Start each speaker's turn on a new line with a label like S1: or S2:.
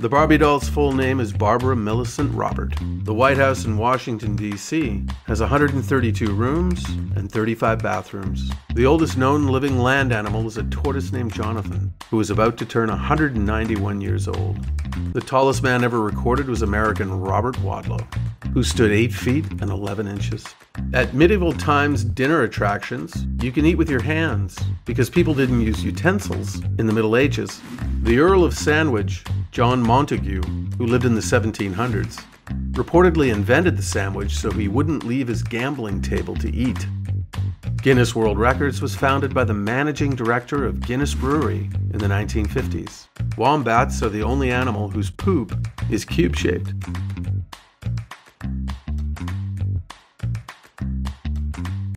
S1: The Barbie doll's full name is Barbara Millicent Roberts. The White House in Washington, D.C. has 132 rooms and 35 bathrooms. The oldest known living land animal is a tortoise named Jonathan, who is about to turn 191 years old. The tallest man ever recorded was American Robert Wadlow, who stood 8 feet and 11 inches. At medieval times dinner attractions, you can eat with your hands because people didn't use utensils in the Middle Ages. The Earl of Sandwich, John Montagu, who lived in the 1700s, reportedly invented the sandwich so he wouldn't leave his gambling table to eat. Guinness World Records was founded by the managing director of Guinness Brewery in the 1950s. Wombats are the only animal whose poop is cube shaped.